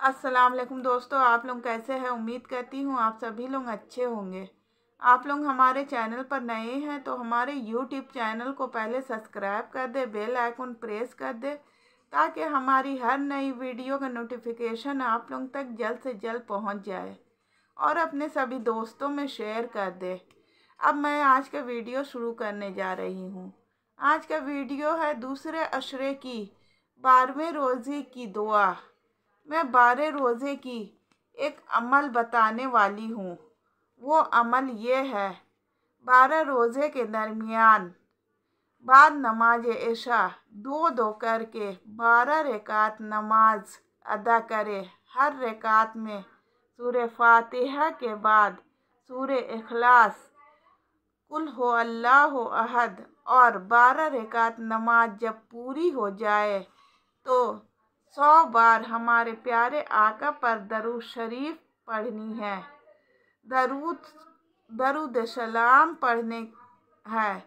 अस्सलाम वालेकुम दोस्तों, आप लोग कैसे हैं? उम्मीद करती हूँ आप सभी लोग अच्छे होंगे। आप लोग हमारे चैनल पर नए हैं तो हमारे यूट्यूब चैनल को पहले सब्सक्राइब कर दे, बेल आइकन प्रेस कर दे, ताकि हमारी हर नई वीडियो का नोटिफिकेशन आप लोग तक जल्द से जल्द पहुँच जाए और अपने सभी दोस्तों में शेयर कर दे। अब मैं आज का वीडियो शुरू करने जा रही हूँ। आज का वीडियो है दूसरे अशरे की, बारहवें रोज़े की दुआ। मैं बारह रोज़े की एक अमल बताने वाली हूँ। वो अमल ये है, बारह रोज़े के दरमियान बाद नमाज़ ऐशा, दो दो करके बारह रकात नमाज़ अदा करे। हर रकात में सूर फातिहा के बाद सूर अखलास कुल हो अल्लाह हो अहद, और बारह रकात नमाज़ जब पूरी हो जाए तो सौ बार हमारे प्यारे आका पर दरूद शरीफ पढ़नी है। दरूद दरूद सलाम पढ़ने है।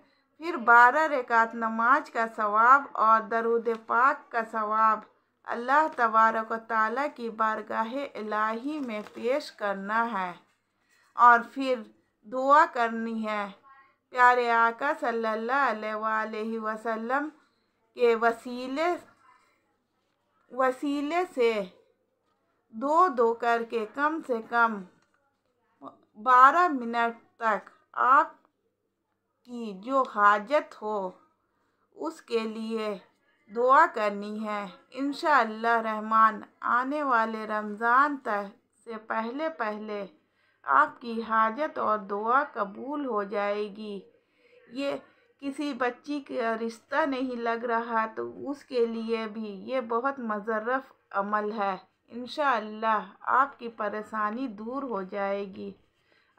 फिर बारह रकात नमाज़ का सवाब और दरूद पाक का सवाब। अल्लाह तबारक ताला की बारगाह इलाही में पेश करना है और फिर दुआ करनी है। प्यारे आका सल्लल्लाहु अलैहि वसल्लम के वसीले वसीले से दो दो करके कम से कम बारह मिनट तक आप की जो हाजत हो, उसके लिए दुआ करनी है। इन रहमान, आने वाले रमज़ान तक से पहले पहले आपकी हाजत और दुआ कबूल हो जाएगी। ये किसी बच्ची का रिश्ता नहीं लग रहा तो उसके लिए भी ये बहुत मज़रफ़ अमल है। इन आपकी परेशानी दूर हो जाएगी।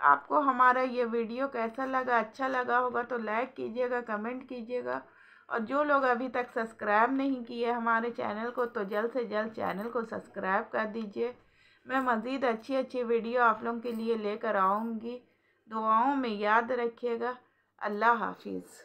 आपको हमारा ये वीडियो कैसा लगा अच्छा लगा होगा तो लाइक कीजिएगा, कमेंट कीजिएगा। और जो लोग अभी तक सब्सक्राइब नहीं किए हमारे चैनल को तो जल्द से जल्द चैनल को सब्सक्राइब कर दीजिए। मैं मज़ीद अच्छी अच्छी वीडियो आप लोगों के लिए लेकर आऊँगी। दुआओं में याद रखिएगा। अल्लाह हाफिज़।